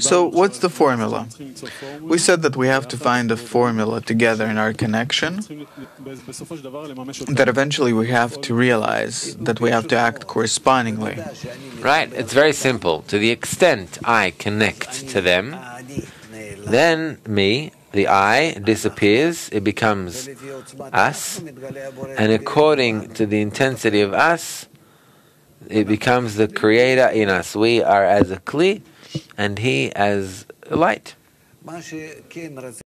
So, what's the formula? We said that we have to find a formula together in our connection, that eventually we have to realize that we have to act correspondingly. Right? It's very simple. To the extent I connect to them, then me, the I, disappears, it becomes us, and according to the intensity of us, it becomes the creator in us. We are as a kli, and he as light.